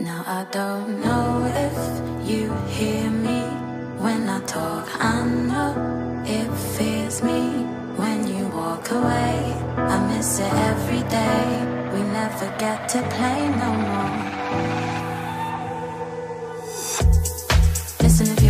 Now I don't know if you hear me when I talk. I know it fears me when you walk away. I miss it every day. We never get to play no more. Listen if you